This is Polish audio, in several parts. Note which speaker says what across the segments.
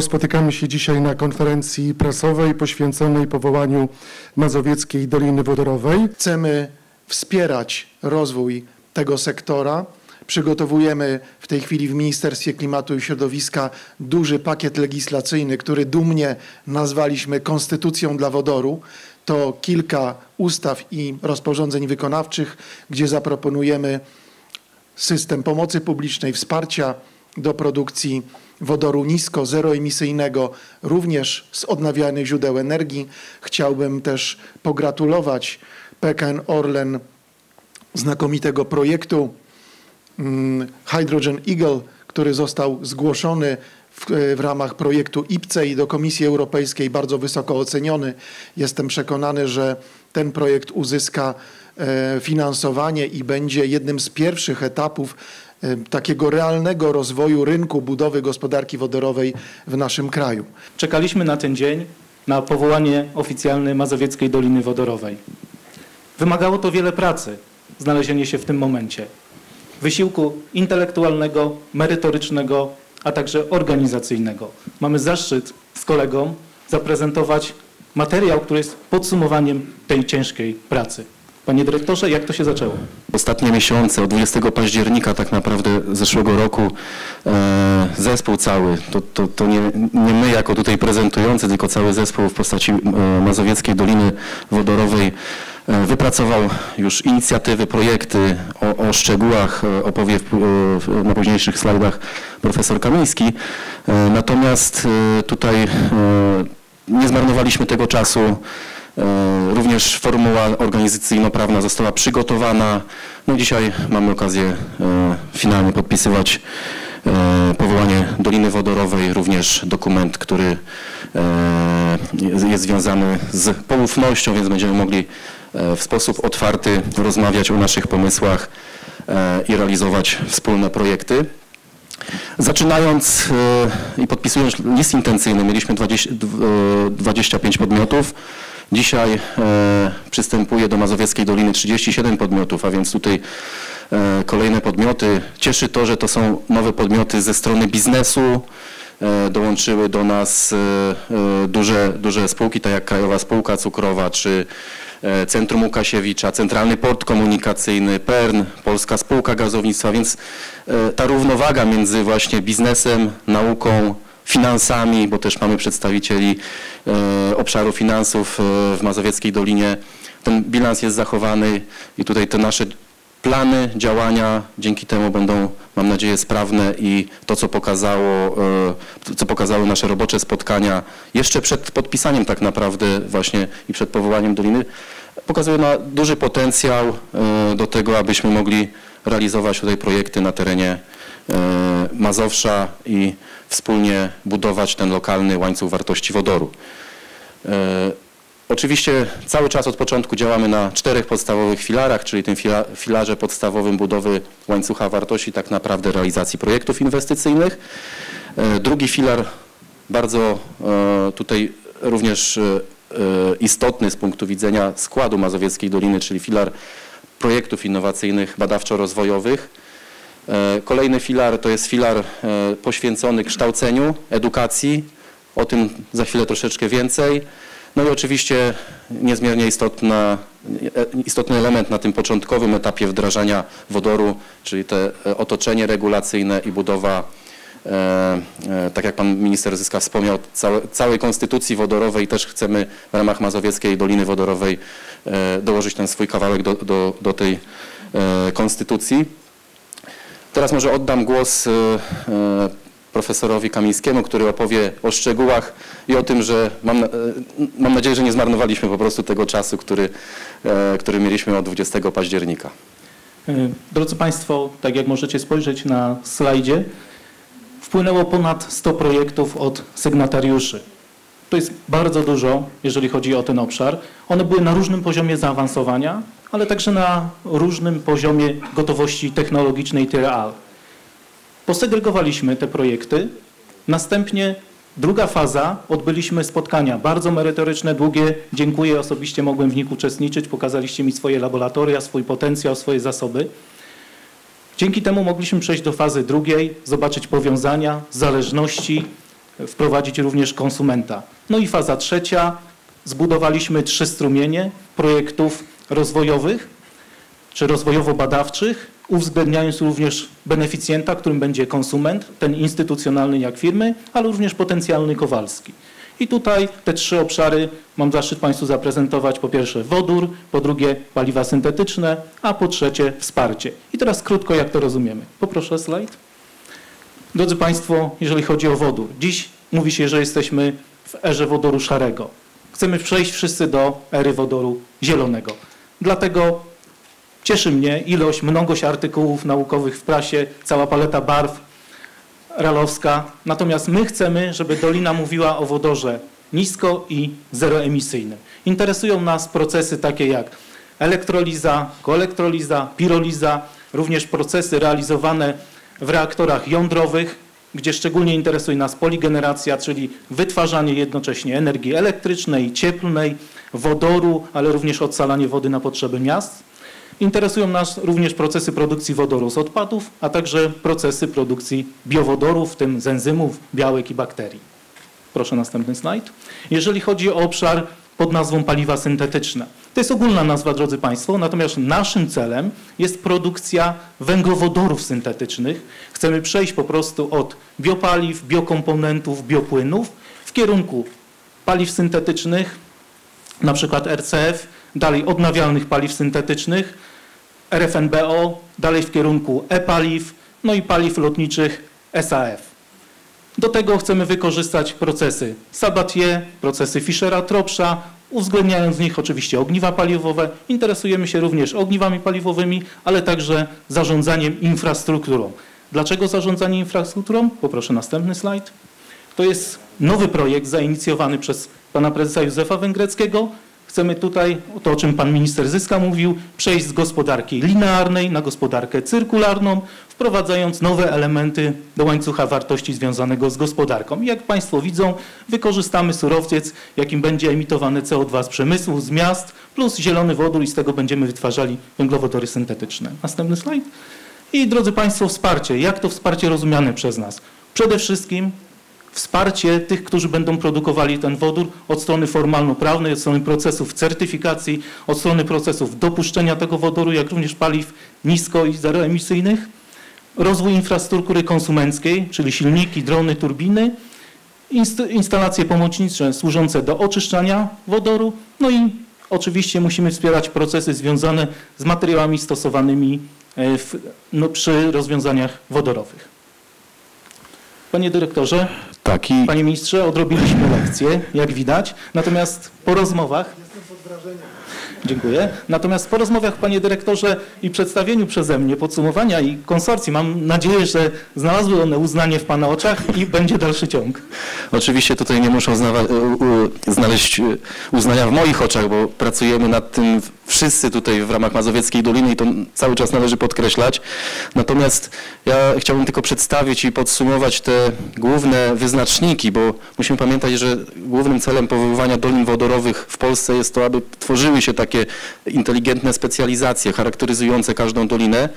Speaker 1: Spotykamy się dzisiaj na konferencji prasowej poświęconej powołaniu Mazowieckiej Doliny Wodorowej.
Speaker 2: Chcemy wspierać rozwój tego sektora. Przygotowujemy w tej chwili w Ministerstwie Klimatu i Środowiska duży pakiet legislacyjny, który dumnie nazwaliśmy Konstytucją dla wodoru. To kilka ustaw i rozporządzeń wykonawczych, gdzie zaproponujemy system pomocy publicznej, wsparcia do produkcji wodoru nisko, zeroemisyjnego, również z odnawialnych źródeł energii. Chciałbym też pogratulować PKN Orlen znakomitego projektu mm, Hydrogen Eagle, który został zgłoszony w, w, ramach projektu IPCE i do Komisji Europejskiej bardzo wysoko oceniony. Jestem przekonany, że ten projekt uzyska e, finansowanie i będzie jednym z pierwszych etapów takiego realnego rozwoju rynku budowy gospodarki wodorowej w naszym kraju.
Speaker 3: Czekaliśmy na ten dzień, na powołanie oficjalne Mazowieckiej Doliny Wodorowej. Wymagało to wiele pracy, znalezienie się w tym momencie. Wysiłku intelektualnego, merytorycznego, a także organizacyjnego. Mamy zaszczyt z kolegą zaprezentować materiał, który jest podsumowaniem tej ciężkiej pracy. Panie dyrektorze, jak to się zaczęło?
Speaker 4: Ostatnie miesiące, od 20 października tak naprawdę zeszłego roku e, zespół cały, to, to, to nie, nie, my jako tutaj prezentujący, tylko cały zespół w postaci e, Mazowieckiej Doliny Wodorowej e, wypracował już inicjatywy, projekty, o, o szczegółach e, opowie w, w, na późniejszych slajdach profesor Kamiński. E, natomiast e, tutaj nie zmarnowaliśmy tego czasu. Również formuła organizacyjno-prawna została przygotowana. No dzisiaj mamy okazję finalnie podpisywać powołanie Doliny Wodorowej, również dokument, który jest związany z poufnością, więc będziemy mogli w sposób otwarty rozmawiać o naszych pomysłach i realizować wspólne projekty. Zaczynając i podpisując list intencyjny, mieliśmy 20, 25 podmiotów. Dzisiaj e, przystępuje do Mazowieckiej Doliny 37 podmiotów, a więc tutaj e, kolejne podmioty. Cieszy to, że to są nowe podmioty ze strony biznesu. E, dołączyły do nas duże, duże spółki, tak jak Krajowa Spółka Cukrowa, czy Centrum Łukasiewicza, Centralny Port Komunikacyjny, PERN, Polska Spółka Gazownictwa, więc ta równowaga między właśnie biznesem, nauką, finansami, bo też mamy przedstawicieli e, obszaru finansów e, w Mazowieckiej Dolinie. Ten bilans jest zachowany i tutaj te nasze plany, działania dzięki temu będą, mam nadzieję, sprawne i to, co pokazało, e, co pokazały nasze robocze spotkania jeszcze przed podpisaniem tak naprawdę właśnie i przed powołaniem Doliny, pokazuje na duży potencjał do tego, abyśmy mogli realizować tutaj projekty na terenie Mazowsza i wspólnie budować ten lokalny łańcuch wartości wodoru. E, oczywiście cały czas od początku działamy na czterech podstawowych filarach, czyli tym filarze podstawowym budowy łańcucha wartości, tak naprawdę realizacji projektów inwestycyjnych. E, drugi filar bardzo e, tutaj również istotny z punktu widzenia składu Mazowieckiej Doliny, czyli filar projektów innowacyjnych, badawczo-rozwojowych. Kolejny filar to jest filar poświęcony kształceniu, edukacji. O tym za chwilę troszeczkę więcej. No i oczywiście niezmiernie istotna, e, istotny element na tym początkowym etapie wdrażania wodoru, czyli te otoczenie regulacyjne i budowa, tak jak pan minister Zyska wspomniał, całej konstytucji wodorowej. Też chcemy w ramach Mazowieckiej Doliny Wodorowej dołożyć ten swój kawałek do, do, do tej konstytucji. Teraz może oddam głos e, e, profesorowi Kamińskiemu, który opowie o szczegółach i o tym, że mam, e, mam nadzieję, że nie zmarnowaliśmy po prostu tego czasu, który, który mieliśmy od 20 października.
Speaker 3: Drodzy Państwo, tak jak możecie spojrzeć na slajdzie, wpłynęło ponad 100 projektów od sygnatariuszy. To jest bardzo dużo, jeżeli chodzi o ten obszar. One były na różnym poziomie zaawansowania, ale także na różnym poziomie gotowości technologicznej TRA. Posegregowaliśmy te projekty. Następnie druga faza, odbyliśmy spotkania bardzo merytoryczne, długie. Dziękuję, osobiście mogłem w nich uczestniczyć. Pokazaliście mi swoje laboratoria, swój potencjał, swoje zasoby. Dzięki temu mogliśmy przejść do fazy drugiej, zobaczyć powiązania, zależności, wprowadzić również konsumenta. No i faza trzecia, zbudowaliśmy trzy strumienie projektów rozwojowych czy rozwojowo-badawczych, uwzględniając również beneficjenta, którym będzie konsument, ten instytucjonalny jak firmy, ale również potencjalny Kowalski. I tutaj te trzy obszary mam zaszczyt Państwu zaprezentować. Po pierwsze wodór, po drugie paliwa syntetyczne, a po trzecie wsparcie. I teraz krótko jak to rozumiemy. Poproszę slajd. Drodzy Państwo, jeżeli chodzi o wodór. Dziś mówi się, że jesteśmy w erze wodoru szarego. Chcemy przejść wszyscy do ery wodoru zielonego. Dlatego cieszy mnie ilość, mnogość artykułów naukowych w prasie, cała paleta barw ralowska. Natomiast my chcemy, żeby Dolina mówiła o wodorze nisko i zeroemisyjnym. Interesują nas procesy takie jak elektroliza, koelektroliza, piroliza, również procesy realizowane w reaktorach jądrowych, gdzie szczególnie interesuje nas poligeneracja, czyli wytwarzanie jednocześnie energii elektrycznej, cieplnej, wodoru, ale również odsalanie wody na potrzeby miast. Interesują nas również procesy produkcji wodoru z odpadów, a także procesy produkcji biowodorów, w tym z enzymów, białek i bakterii. Proszę następny slajd. Jeżeli chodzi o obszar pod nazwą paliwa syntetyczne. To jest ogólna nazwa, drodzy Państwo, natomiast naszym celem jest produkcja węglowodorów syntetycznych. Chcemy przejść po prostu od biopaliw, biokomponentów, biopłynów w kierunku paliw syntetycznych, na przykład RCF, dalej odnawialnych paliw syntetycznych, RFNBO, dalej w kierunku e-paliw, no i paliw lotniczych SAF. Do tego chcemy wykorzystać procesy Sabatier, procesy Fischera-Tropscha, uwzględniając w nich oczywiście ogniwa paliwowe. Interesujemy się również ogniwami paliwowymi, ale także zarządzaniem infrastrukturą. Dlaczego zarządzanie infrastrukturą? Poproszę następny slajd. To jest nowy projekt zainicjowany przez pana prezesa Józefa Węgreckiego, Chcemy tutaj, to o czym pan minister Zyska mówił, przejść z gospodarki linearnej na gospodarkę cyrkularną, wprowadzając nowe elementy do łańcucha wartości związanego z gospodarką. I jak państwo widzą, wykorzystamy surowiec, jakim będzie emitowane CO2 z przemysłu, z miast, plus zielony wodór i z tego będziemy wytwarzali węglowodory syntetyczne. Następny slajd. I drodzy państwo, wsparcie. Jak to wsparcie rozumiane przez nas? Przede wszystkim wsparcie tych, którzy będą produkowali ten wodór od strony formalno-prawnej, od strony procesów certyfikacji, od strony procesów dopuszczenia tego wodoru, jak również paliw nisko i zeroemisyjnych, rozwój infrastruktury konsumenckiej, czyli silniki, drony, turbiny, instalacje pomocnicze służące do oczyszczania wodoru, no i oczywiście musimy wspierać procesy związane z materiałami stosowanymi e, w, no, przy rozwiązaniach wodorowych. Panie dyrektorze,
Speaker 4: Tak i
Speaker 3: panie ministrze, odrobiliśmy lekcję, jak widać. Natomiast po rozmowach. Dziękuję. Natomiast po rozmowach, panie dyrektorze, i przedstawieniu przeze mnie podsumowania i konsorcji, mam nadzieję, że znalazły one uznanie w pana oczach i będzie dalszy ciąg.
Speaker 4: Oczywiście tutaj nie muszą znaleźć e, uznania w moich oczach, bo pracujemy nad tym wszyscy tutaj w ramach Mazowieckiej Doliny i to cały czas należy podkreślać. Natomiast ja chciałbym tylko przedstawić i podsumować te główne wyznaczniki, bo musimy pamiętać, że głównym celem powoływania dolin wodorowych w Polsce jest to, aby tworzyły się takie inteligentne specjalizacje charakteryzujące każdą dolinę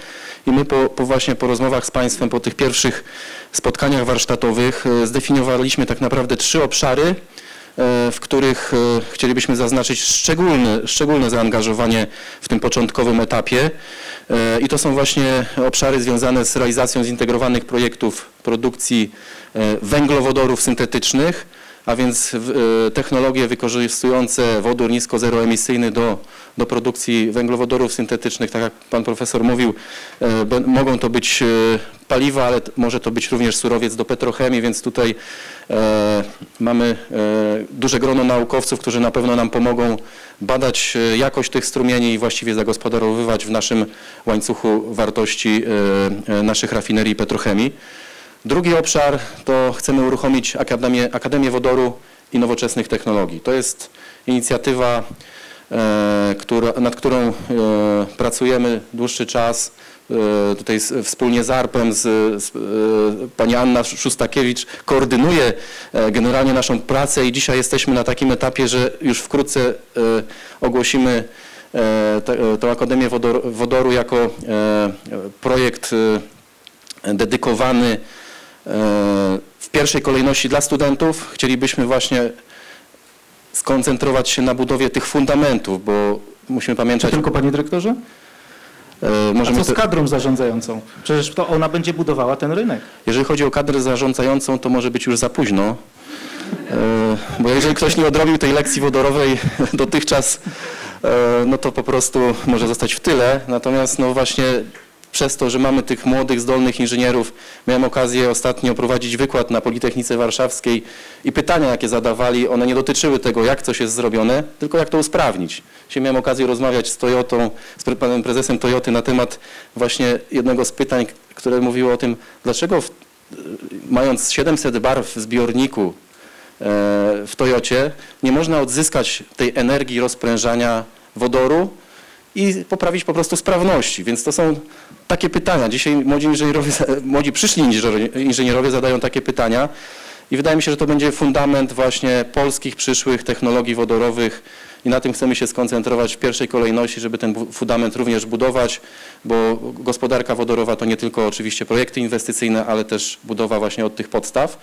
Speaker 4: i my po, po właśnie po rozmowach z Państwem, po tych pierwszych spotkaniach warsztatowych e, zdefiniowaliśmy tak naprawdę trzy obszary, w których e, chcielibyśmy zaznaczyć szczególne, szczególne zaangażowanie w tym początkowym etapie. E, I to są właśnie obszary związane z realizacją zintegrowanych projektów produkcji e, węglowodorów syntetycznych, a więc e, technologie wykorzystujące wodór nisko-zeroemisyjny do, do produkcji węglowodorów syntetycznych, tak jak pan profesor mówił, e, mogą to być e, paliwa, ale może to być również surowiec do petrochemii, więc tutaj e, mamy e, duże grono naukowców, którzy na pewno nam pomogą badać e, jakość tych strumieni i właściwie zagospodarowywać w naszym łańcuchu wartości e, e, naszych rafinerii petrochemii. Drugi obszar to chcemy uruchomić Akademię, Akademię Wodoru i Nowoczesnych Technologii. To jest inicjatywa, e, która, nad którą pracujemy dłuższy czas. E, tutaj wspólnie z ARP-em, z, z, e, pani Anna Szustakiewicz koordynuje e, generalnie naszą pracę i dzisiaj jesteśmy na takim etapie, że już wkrótce ogłosimy tę Akademię Wodoru, jako projekt dedykowany w pierwszej kolejności dla studentów. Chcielibyśmy właśnie skoncentrować się na budowie tych fundamentów, bo musimy pamiętać...
Speaker 3: tylko panie dyrektorze?
Speaker 4: E,
Speaker 3: A
Speaker 4: możemy
Speaker 3: co z kadrą zarządzającą? Przecież to ona będzie budowała ten rynek.
Speaker 4: Jeżeli chodzi o kadrę zarządzającą, to może być już za późno, E, bo jeżeli ktoś nie odrobił tej lekcji wodorowej dotychczas, e, no to po prostu może zostać w tyle. Natomiast no właśnie przez to, że mamy tych młodych, zdolnych inżynierów, miałem okazję ostatnio prowadzić wykład na Politechnice Warszawskiej i pytania, jakie zadawali, one nie dotyczyły tego, jak coś jest zrobione, tylko jak to usprawnić. Dzisiaj miałem okazję rozmawiać z Toyotą, z panem prezesem Toyoty na temat właśnie jednego z pytań, które mówiło o tym, dlaczego w, mając 700 barw w zbiorniku e, w Toyocie, nie można odzyskać tej energii rozprężania wodoru i poprawić po prostu sprawności. Więc to są takie pytania. Dzisiaj młodzi, inżynierowie, młodzi przyszli inżynierowie, zadają takie pytania i wydaje mi się, że to będzie fundament właśnie polskich przyszłych technologii wodorowych i na tym chcemy się skoncentrować w pierwszej kolejności, żeby ten fundament również budować, bo gospodarka wodorowa to nie tylko oczywiście projekty inwestycyjne, ale też budowa właśnie od tych podstaw.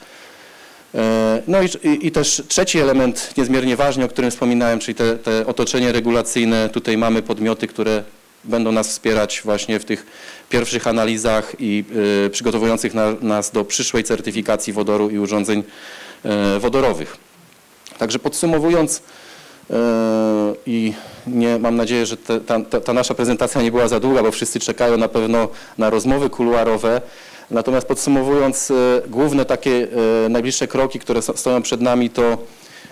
Speaker 4: E, No i, i, też trzeci element niezmiernie ważny, o którym wspominałem, czyli te, te otoczenie regulacyjne. Tutaj mamy podmioty, które będą nas wspierać właśnie w tych pierwszych analizach i y, przygotowujących na, nas do przyszłej certyfikacji wodoru i urządzeń e, wodorowych. Także podsumowując i nie, mam nadzieję, że ta, ta nasza prezentacja nie była za długa, bo wszyscy czekają na pewno na rozmowy kuluarowe. Natomiast podsumowując, e, główne takie e, najbliższe kroki, które stoją przed nami to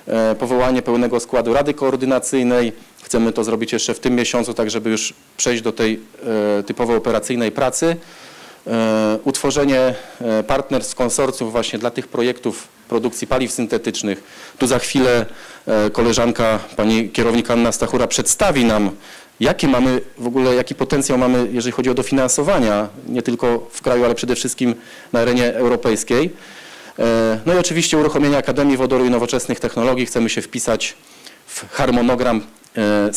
Speaker 4: e, powołanie pełnego składu Rady Koordynacyjnej. Chcemy to zrobić jeszcze w tym miesiącu, tak żeby już przejść do tej typowo operacyjnej pracy. Utworzenie partnerstw, konsorcjów właśnie dla tych projektów produkcji paliw syntetycznych. Tu za chwilę koleżanka, pani kierownik Anna Stachura przedstawi nam, jakie mamy w ogóle, jaki potencjał mamy, jeżeli chodzi o dofinansowania, nie tylko w kraju, ale przede wszystkim na arenie europejskiej. E, No i oczywiście uruchomienie Akademii Wodoru i Nowoczesnych Technologii. Chcemy się wpisać w harmonogram e, e,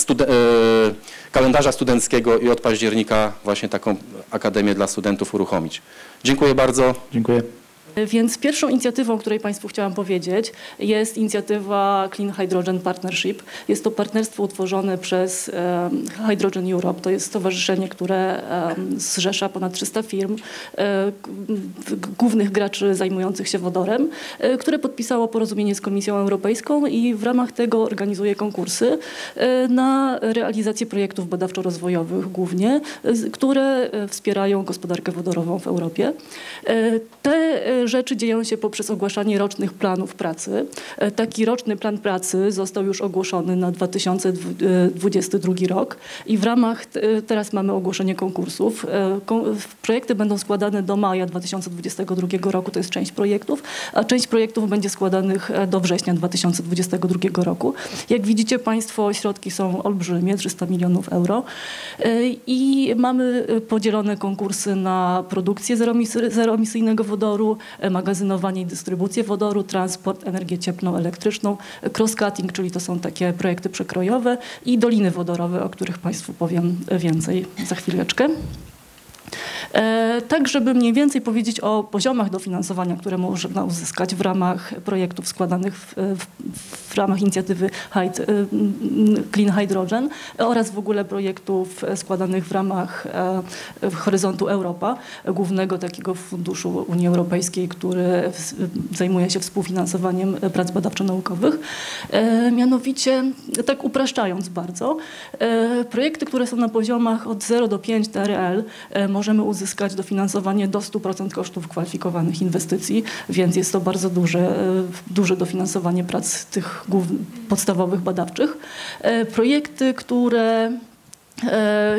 Speaker 4: kalendarza studenckiego i od października właśnie taką akademię dla studentów uruchomić. Dziękuję bardzo.
Speaker 3: Dziękuję.
Speaker 5: Więc pierwszą inicjatywą, o której Państwu chciałam powiedzieć, jest inicjatywa Clean Hydrogen Partnership. Jest to partnerstwo utworzone przez Hydrogen Europe. To jest stowarzyszenie, które zrzesza ponad 300 firm, e, głównych graczy zajmujących się wodorem, e, które podpisało porozumienie z Komisją Europejską i w ramach tego organizuje konkursy e, na realizację projektów badawczo-rozwojowych głównie, które wspierają gospodarkę wodorową w Europie. Te rzeczy dzieją się poprzez ogłaszanie rocznych planów pracy. E, Taki roczny plan pracy został już ogłoszony na 2022 rok i w ramach, e, teraz mamy ogłoszenie konkursów. E, kon- Projekty będą składane do maja 2022 roku, to jest część projektów, a część projektów będzie składanych e, do września 2022 roku. Jak widzicie Państwo, środki są olbrzymie, 300 milionów euro E, i mamy e, podzielone konkursy na produkcję zeroemisy- zeroemisyjnego wodoru, e, magazynowanie i dystrybucję wodoru, transport, energię cieplną, elektryczną, e, cross-cutting, czyli to są takie projekty przekrojowe i doliny wodorowe, o których Państwu powiem e, więcej za chwileczkę. E, Tak, żeby mniej więcej powiedzieć o poziomach dofinansowania, które można uzyskać w ramach projektów składanych w, w, w ramach inicjatywy e, m, Clean Hydrogen oraz w ogóle projektów składanych w ramach e, Horyzontu Europa, głównego takiego funduszu Unii Europejskiej, który zajmuje się współfinansowaniem prac badawczo-naukowych. E, Mianowicie, tak upraszczając bardzo, projekty, które są na poziomach od 0 do 5 TRL, możemy uzyskać dofinansowanie do 100% kosztów kwalifikowanych inwestycji, więc jest to bardzo duże, e, duże dofinansowanie prac tych podstawowych badawczych. E, Projekty, które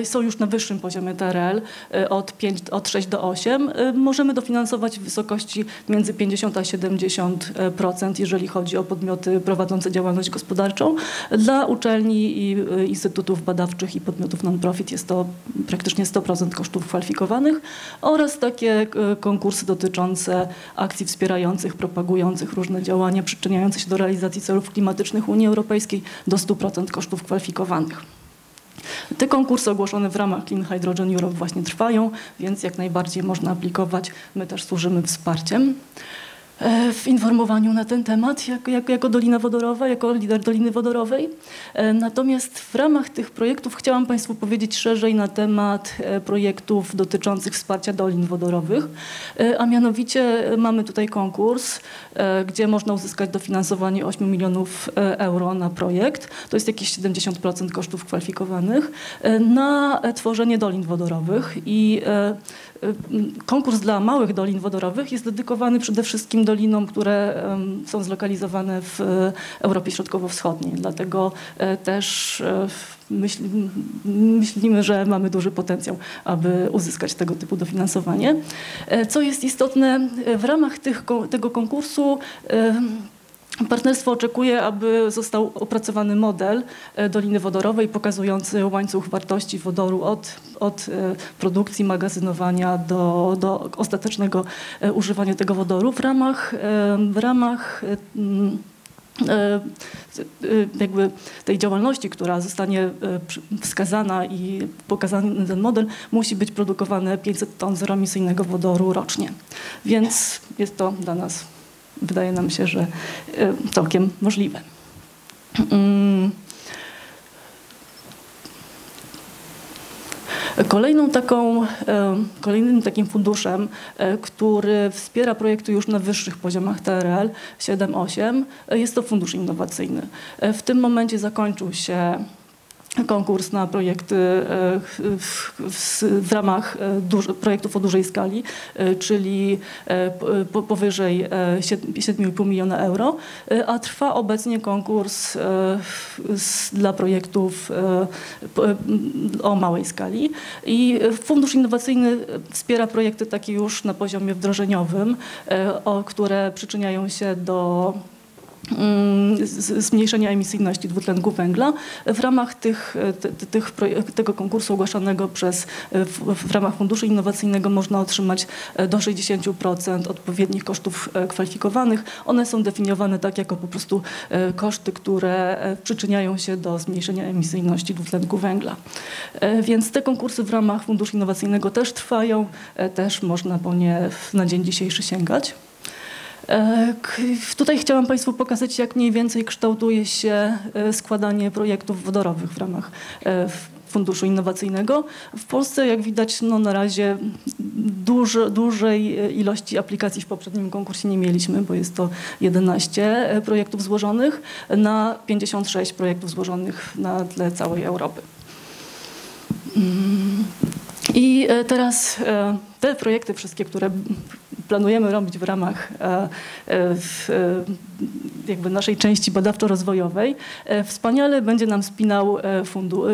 Speaker 5: są już na wyższym poziomie TRL e, od, 5, od 6 do 8. e, Możemy dofinansować w wysokości między 50 a 70%, jeżeli chodzi o podmioty prowadzące działalność gospodarczą. Dla uczelni i e, instytutów badawczych i podmiotów non-profit jest to praktycznie 100% kosztów kwalifikowanych oraz takie e, konkursy dotyczące akcji wspierających, propagujących różne działania przyczyniające się do realizacji celów klimatycznych Unii Europejskiej do 100% kosztów kwalifikowanych. Te konkursy ogłoszone w ramach Clean Hydrogen Europe właśnie trwają, więc jak najbardziej można aplikować. My też służymy wsparciem. E, w informowaniu na ten temat jak, jak, jako Dolina Wodorowa, jako lider Doliny Wodorowej. E, Natomiast w ramach tych projektów chciałam Państwu powiedzieć szerzej na temat e, projektów dotyczących wsparcia dolin wodorowych, a mianowicie mamy tutaj konkurs, gdzie można uzyskać dofinansowanie 8 milionów euro na projekt, to jest jakieś 70% kosztów kwalifikowanych, na tworzenie dolin wodorowych. I konkurs dla małych dolin wodorowych jest dedykowany przede wszystkim dolinom, które są zlokalizowane w e, Europie Środkowo-Wschodniej. Dlatego e, też e, myśl, myślimy, że mamy duży potencjał, aby uzyskać tego typu dofinansowanie. Co jest istotne, w ramach tych, tego konkursu Partnerstwo oczekuje, aby został opracowany model e, Doliny Wodorowej pokazujący łańcuch wartości wodoru od, od e, produkcji, magazynowania do, do ostatecznego e, używania tego wodoru w ramach, w ramach mm, jakby tej działalności, która zostanie wskazana i pokazany ten model, musi być produkowane 500 ton zeroemisyjnego wodoru rocznie. Więc jest to dla nas wydaje nam się, że e, całkiem możliwe. Mm. Kolejną taką, e, kolejnym takim funduszem, e, który wspiera projekty już na wyższych poziomach TRL 7-8 e, jest to fundusz innowacyjny. W tym momencie zakończył się konkurs na projekty e, w, w, w ramach e, projektów o dużej skali, e, czyli po- powyżej e, sied- 7,5 miliona euro, a trwa obecnie konkurs dla projektów o małej skali. I Fundusz Innowacyjny wspiera projekty takie już na poziomie wdrożeniowym, które przyczyniają się do zmniejszenia emisyjności dwutlenku węgla. W ramach tych, tych, tego konkursu ogłaszanego przez, w, ramach Funduszu Innowacyjnego można otrzymać e, do 60% odpowiednich kosztów e, kwalifikowanych. One są definiowane tak jako po prostu e, koszty, które przyczyniają się do zmniejszenia emisyjności dwutlenku węgla. Więc te konkursy w ramach Funduszu Innowacyjnego też trwają, też można po nie na dzień dzisiejszy sięgać. E, Tutaj chciałam Państwu pokazać, jak mniej więcej kształtuje się e, składanie projektów wodorowych w ramach e, Funduszu Innowacyjnego. W Polsce, jak widać, no na razie duży, dużej ilości aplikacji w poprzednim konkursie nie mieliśmy, bo jest to 11 e, projektów złożonych na 56 projektów złożonych na tle całej Europy. Mm. I teraz te projekty wszystkie, które planujemy robić w ramach e, e, w, e, jakby naszej części badawczo-rozwojowej, wspaniale będzie nam spinał fundu,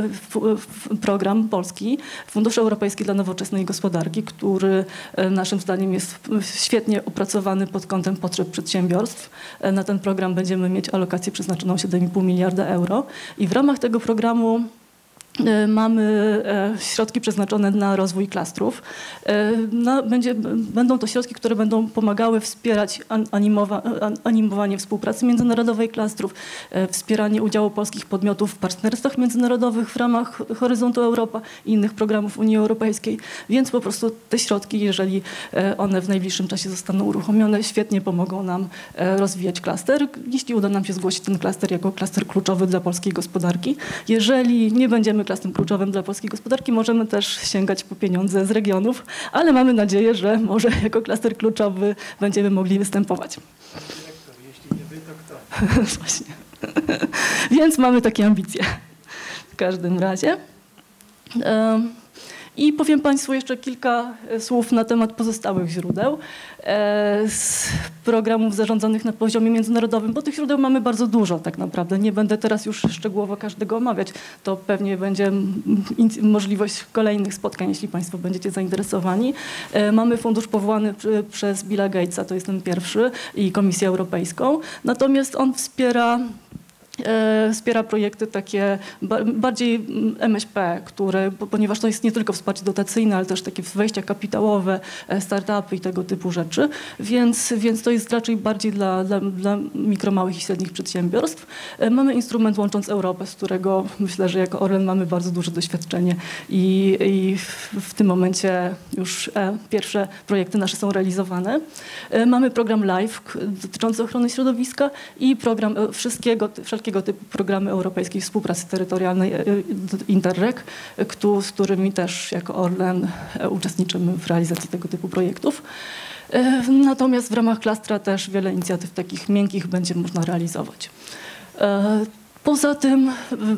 Speaker 5: program polski, Fundusz Europejski dla Nowoczesnej Gospodarki, który naszym zdaniem jest świetnie opracowany pod kątem potrzeb przedsiębiorstw. Na ten program będziemy mieć alokację przeznaczoną 7,5 miliarda euro i w ramach tego programu Mamy e, środki przeznaczone na rozwój klastrów. E, Na, będzie, będą to środki, które będą pomagały wspierać an- animowa, an- animowanie współpracy międzynarodowej klastrów, e, wspieranie udziału polskich podmiotów w partnerstwach międzynarodowych w ramach Horyzontu Europa i innych programów Unii Europejskiej. Więc po prostu te środki, jeżeli e, one w najbliższym czasie zostaną uruchomione, świetnie pomogą nam e, rozwijać klaster. Jeśli uda nam się zgłosić ten klaster jako klaster kluczowy dla polskiej gospodarki. Jeżeli nie będziemy klastrem kluczowym dla polskiej gospodarki, możemy też sięgać po pieniądze z regionów, ale mamy nadzieję, że może jako klaster kluczowy będziemy mogli występować. Właśnie. Więc mamy takie ambicje w każdym razie. Em, I powiem Państwu jeszcze kilka e, słów na temat pozostałych źródeł e, z programów zarządzanych na poziomie międzynarodowym, bo tych źródeł mamy bardzo dużo tak naprawdę. Nie będę teraz już szczegółowo każdego omawiać. To pewnie będzie możliwość kolejnych spotkań, jeśli Państwo będziecie zainteresowani. E, Mamy fundusz powołany przez Billa Gatesa, to jest ten pierwszy, i Komisję Europejską. Natomiast on wspiera wspiera projekty takie ba- bardziej mm, MŚP, które, bo- ponieważ to jest nie tylko wsparcie dotacyjne, ale też takie wejścia kapitałowe, e, startupy i tego typu rzeczy, więc, więc to jest raczej bardziej dla, dla, dla mikro, małych i średnich przedsiębiorstw. E, Mamy instrument Łącząc Europę, z którego myślę, że jako Orlen mamy bardzo duże doświadczenie i, i w, tym momencie już e, pierwsze projekty nasze są realizowane. E, Mamy program LIFE dotyczący ochrony środowiska i program e, wszystkiego, ty- wszelkiego typu programy europejskiej współpracy terytorialnej e, e, Interreg, z którymi też jako Orlen e, uczestniczymy w realizacji tego typu projektów. Natomiast w ramach klastra też wiele inicjatyw takich miękkich będzie można realizować. Poza tym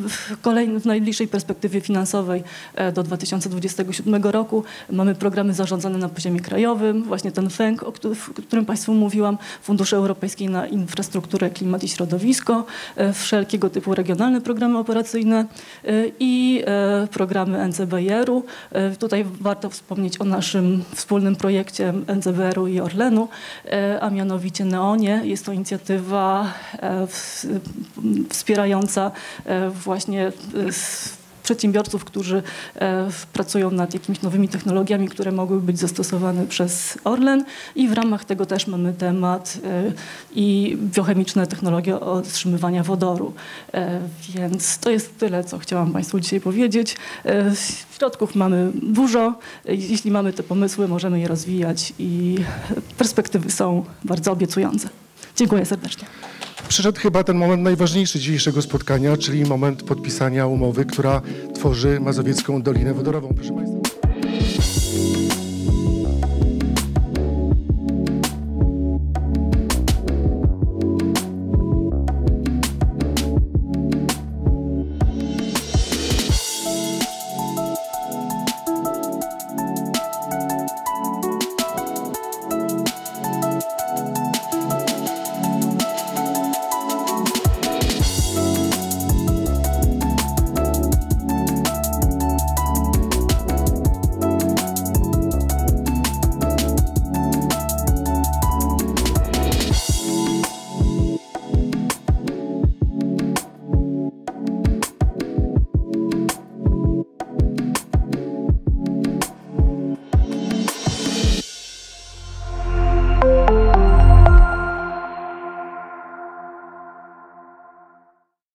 Speaker 5: w- kolejnym, w najbliższej perspektywie finansowej e, do 2027 roku mamy programy zarządzane na poziomie krajowym, właśnie ten FENK, o którym Państwu mówiłam, Fundusze Europejskie na Infrastrukturę, Klimat i Środowisko, e, wszelkiego typu regionalne programy operacyjne e, i programy NCBR-u. Tutaj warto wspomnieć o naszym wspólnym projekcie NCBR-u i Orlenu, a mianowicie Neonie. Jest to inicjatywa e, w- wspierająca e, właśnie e, przedsiębiorców, którzy e, pracują nad jakimiś nowymi technologiami, które mogłyby być zastosowane przez Orlen i w ramach tego też mamy temat i biochemiczne technologie otrzymywania wodoru. Więc to jest tyle, co chciałam Państwu dzisiaj powiedzieć. Środków mamy dużo. Jeśli mamy te pomysły, możemy je rozwijać i perspektywy są bardzo obiecujące. Dziękuję serdecznie.
Speaker 1: Przyszedł chyba ten moment najważniejszy dzisiejszego spotkania, czyli moment podpisania umowy, która tworzy Mazowiecką Dolinę Wodorową. Proszę Państwa.